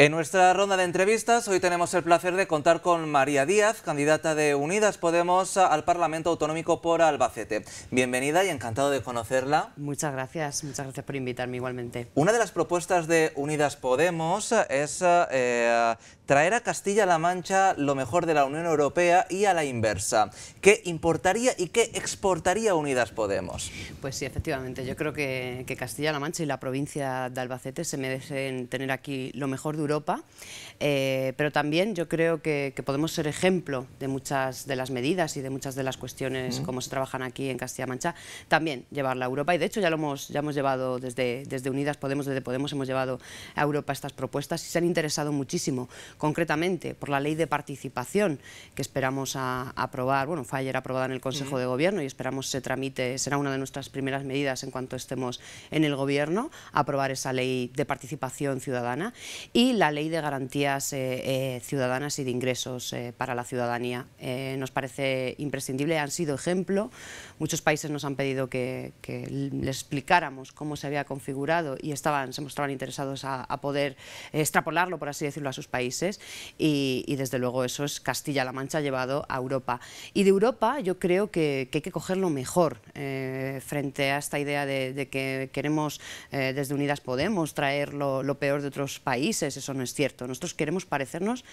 En nuestra ronda de entrevistas hoy tenemos el placer de contar con María Díaz, candidata de Unidas Podemos al Parlamento Autonómico por Albacete. Bienvenida y encantado de conocerla. Muchas gracias, muchas gracias por invitarme igualmente. Una de las propuestas de Unidas Podemos es eh, traer a Castilla-La Mancha lo mejor de la Unión Europea y a la inversa. ¿Qué importaría y qué exportaría Unidas Podemos? Pues sí, efectivamente. Yo creo que, Castilla-La Mancha y la provincia de Albacete se merecen tener aquí lo mejor de Europa, eh, pero también yo creo que, podemos ser ejemplo de muchas de las medidas y de muchas de las cuestiones, como se trabajan aquí en Castilla-La Mancha, también llevarla a Europa. Y de hecho ya lo hemos, ya hemos llevado desde, desde Unidas Podemos, desde Podemos hemos llevado a Europa estas propuestas y se han interesado muchísimo concretamente por la ley de participación que esperamos a, aprobar, bueno, fue ayer aprobada en el Consejo de Gobierno y esperamos se tramite, será una de nuestras primeras medidas en cuanto estemos en el Gobierno, aprobar esa ley de participación ciudadana. Y la ley de garantías eh, eh, ciudadanas y de ingresos eh, para la ciudadanía. nos parece imprescindible, han sido ejemplo, muchos países nos han pedido que, les explicáramos cómo se había configurado y estaban, se mostraban interesados a poder extrapolarlo, por así decirlo, a sus países y, desde luego eso es Castilla-La Mancha llevado a Europa. Y de Europa yo creo que, hay que cogerlo mejor frente a esta idea de, que queremos desde Unidas Podemos traer lo, peor de otros países, no es cierto. Nosotros queremos parecernos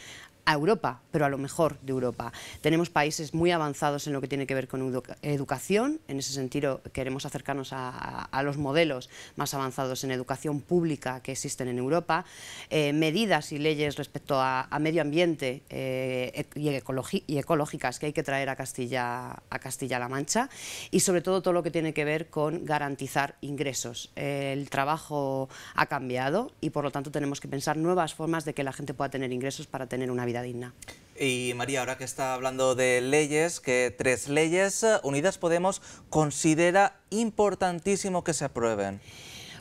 a Europa, pero a lo mejor de Europa. Tenemos países muy avanzados en lo que tiene que ver con educación, en ese sentido queremos acercarnos a, los modelos más avanzados en educación pública que existen en Europa, eh, medidas y leyes respecto a a, medio ambiente eh, y, ecológicas que hay que traer a Castilla-La a Castilla Mancha y sobre todo todo lo que tiene que ver con garantizar ingresos. el trabajo ha cambiado y por lo tanto tenemos que pensar nuevas formas de que la gente pueda tener ingresos para tener una vida digna. Y María, ahora que está hablando de leyes, que tres leyes eh, Unidas Podemos considera importantísimo que se aprueben.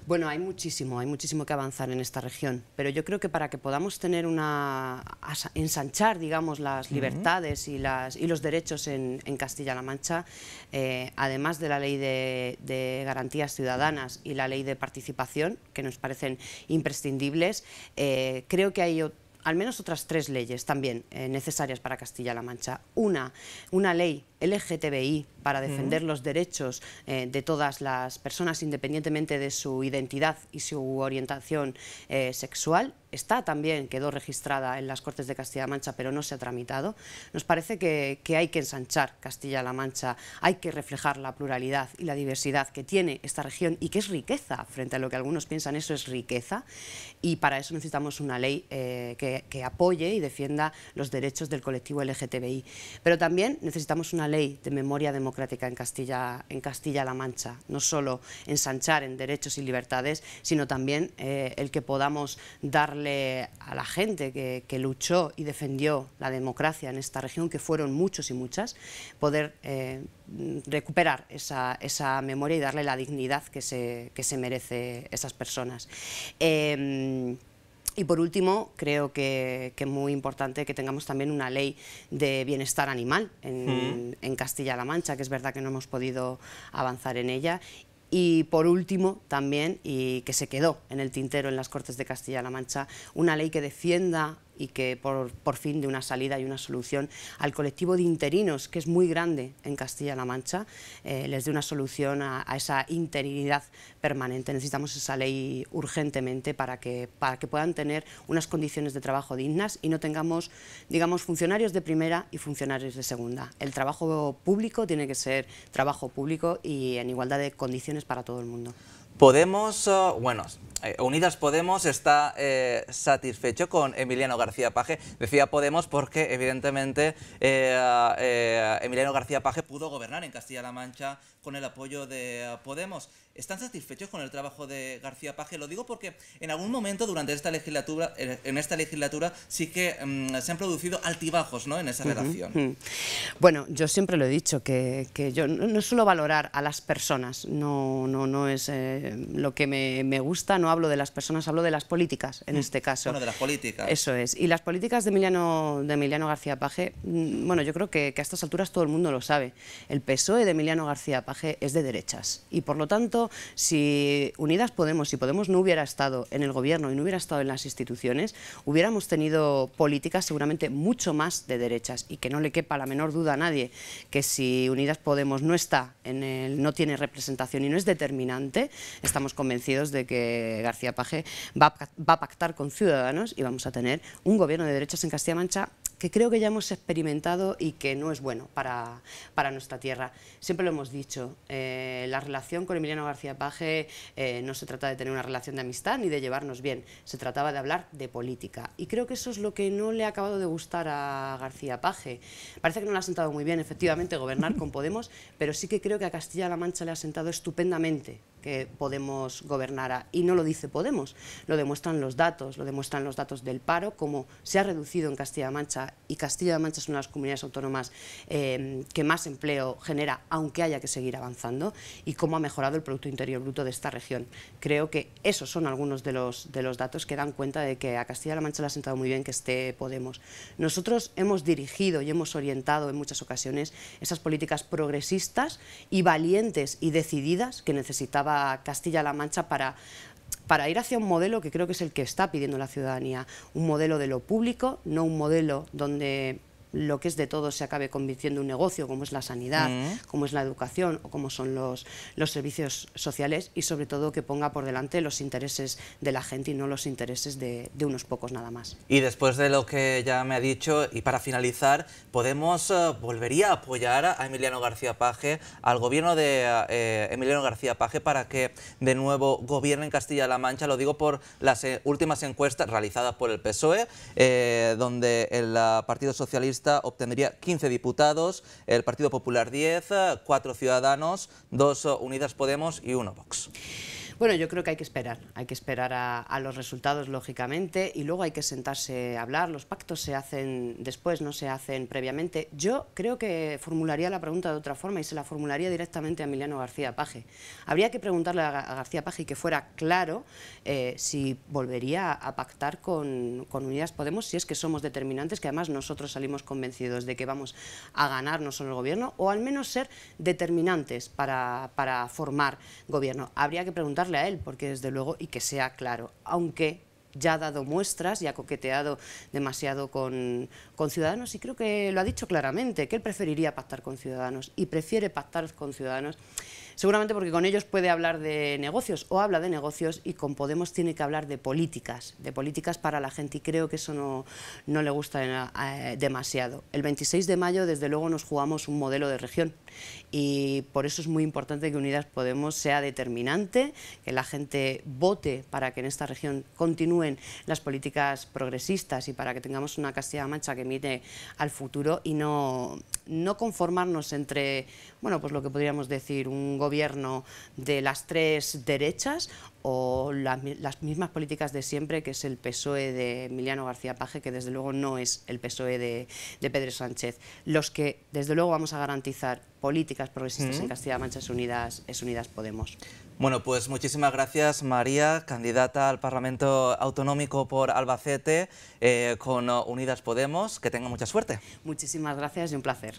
Bueno, hay muchísimo, hay muchísimo que avanzar en esta región, pero yo creo que para que podamos tener una ensanchar, digamos, las libertades y, las, y los derechos en, Castilla-La Mancha, eh, además de la ley de, garantías ciudadanas y la ley de participación, que nos parecen imprescindibles, eh, creo que hay al menos otras tres leyes también eh, necesarias para Castilla-La Mancha. Una, una ley LGTBI para defender los derechos eh, de todas las personas independientemente de su identidad y su orientación eh, sexual. Está también, quedó registrada en las Cortes de Castilla-La Mancha, pero no se ha tramitado. Nos parece que, hay que ensanchar Castilla-La Mancha, hay que reflejar la pluralidad y la diversidad que tiene esta región y que es riqueza, frente a lo que algunos piensan, eso es riqueza, y para eso necesitamos una ley eh, que, que apoye y defienda los derechos del colectivo LGTBI. Pero también necesitamos una ley de memoria democrática en Castilla-La en Castilla Mancha, no solo ensanchar en derechos y libertades, sino también eh, el que podamos darle a la gente que, luchó y defendió la democracia en esta región, que fueron muchos y muchas, poder eh, recuperar esa, memoria y darle la dignidad que se, que se merece esas personas. Eh, y por último, creo que, es muy importante que tengamos también una ley de bienestar animal en, mm. en Castilla-La Mancha, que es verdad que no hemos podido avanzar en ella. Y por último, también, y que se quedó en el tintero en las Cortes de Castilla-La Mancha, una ley que defienda y que por, por, fin de una salida y una solución al colectivo de interinos, que es muy grande en Castilla-La Mancha, eh, les dé una solución a, esa interinidad permanente. Necesitamos esa ley urgentemente para que, para que puedan tener unas condiciones de trabajo dignas y no tengamos, digamos, funcionarios de primera y funcionarios de segunda. El trabajo público tiene que ser trabajo público y en igualdad de condiciones para todo el mundo. Podemos, eh, bueno, Unidas Podemos está eh, satisfecho con Emiliano García Paje. Decía Podemos porque evidentemente Emiliano García Paje pudo gobernar en Castilla-La Mancha con el apoyo de Podemos. ¿Están satisfechos con el trabajo de García Paje? Lo digo porque en algún momento durante esta legislatura, en esta legislatura sí que mm, se han producido altibajos ¿no? en esa relación. Bueno, yo siempre lo he dicho, que, yo no, suelo valorar a las personas, no, no, no es lo que me, me gusta, no hablo de las personas, hablo de las políticas en mm. este caso. Bueno, de las políticas. Eso es. Y las políticas de Emiliano, de Emiliano García Paje, mm, bueno, yo creo que, que, a estas alturas todo el mundo lo sabe. El PSOE de Emiliano García Paje es de derechas. Y por lo tanto, si Unidas Podemos, si Podemos no hubiera estado en el gobierno y no hubiera estado en las instituciones, hubiéramos tenido políticas seguramente mucho más de derechas. Y que no le quepa la menor duda a nadie que si Unidas Podemos no está en el, no tiene representación y no es determinante, estamos convencidos de que García Paje va a, pactar con Ciudadanos y vamos a tener un gobierno de derechas en Castilla-La Mancha que creo que ya hemos experimentado y que no es bueno para, para nuestra tierra. Siempre lo hemos dicho, eh, la relación con Emiliano García Paje eh, no se trata de tener una relación de amistad ni de llevarnos bien, se trataba de hablar de política. Y creo que eso es lo que no le ha acabado de gustar a García Paje. Parece que no le ha sentado muy bien, efectivamente, gobernar con Podemos, pero sí que creo que a Castilla-La Mancha le ha sentado estupendamente que Podemos gobernara. Y no lo dice Podemos, lo demuestran los datos, lo demuestran los datos del paro, cómo se ha reducido en Castilla-La Mancha, y Castilla-La Mancha es una de las comunidades autónomas eh, que más empleo genera, aunque haya que seguir avanzando, y cómo ha mejorado el Producto Interior Bruto de esta región. Creo que esos son algunos de los, de los datos que dan cuenta de que a Castilla-La Mancha le ha sentado muy bien que esté Podemos. Nosotros hemos dirigido y hemos orientado en muchas ocasiones esas políticas progresistas y valientes y decididas que necesitaba Castilla-La Mancha para, para ir hacia un modelo que creo que es el que está pidiendo la ciudadanía, un modelo de lo público, no un modelo donde lo que es de todo se acabe convirtiendo en un negocio, como es la sanidad, mm. como es la educación o como son los, los servicios sociales y sobre todo que ponga por delante los intereses de la gente y no los intereses de, unos pocos nada más. Y después de lo que ya me ha dicho y para finalizar, ¿Podemos eh, volvería a apoyar a Emiliano García Paje, al gobierno de eh, Emiliano García Paje para que de nuevo gobierne en Castilla-La Mancha? Lo digo por las eh, últimas encuestas realizadas por el PSOE, donde el Partido Socialista obtendría 15 diputados, el Partido Popular 10, 4 Ciudadanos, 2 Unidas Podemos y 1 Vox. Bueno, yo creo que hay que esperar, hay que esperar a, los resultados, lógicamente, y luego hay que sentarse a hablar. Los pactos se hacen después, no se hacen previamente. Yo creo que formularía la pregunta de otra forma y se la formularía directamente a Emiliano García Paje. Habría que preguntarle a, García Paje que fuera claro eh, si volvería a pactar con, con Unidas Podemos, si es que somos determinantes, que además nosotros salimos convencidos de que vamos a ganar no solo el gobierno, o al menos ser determinantes para, para formar gobierno. Habría que preguntar a él, porque desde luego, y que sea claro, aunque ya ha dado muestras y ha coqueteado demasiado con, con, Ciudadanos y creo que lo ha dicho claramente, que él preferiría pactar con Ciudadanos y prefiere pactar con Ciudadanos Seguramente porque con ellos puede hablar de negocios o habla de negocios y con Podemos tiene que hablar de políticas, de políticas para la gente y creo que eso no, no le gusta eh, demasiado. El 26 de mayo desde luego nos jugamos un modelo de región y por eso es muy importante que Unidas Podemos sea determinante, que la gente vote para que en esta región continúen las políticas progresistas y para que tengamos una Castilla-La Mancha que mire al futuro y no, no conformarnos entre, bueno, pues lo que podríamos decir, un gobierno de las tres derechas o las mismas políticas de siempre, que es el PSOE de Emiliano García Paje, que desde luego no es el PSOE de, Pedro Sánchez. Los que desde luego vamos a garantizar políticas progresistas en Castilla-La Mancha es Unidas, es Unidas Podemos. Bueno, pues muchísimas gracias María, candidata al Parlamento Autonómico por Albacete eh, con Unidas Podemos. Que tenga mucha suerte. Muchísimas gracias y un placer.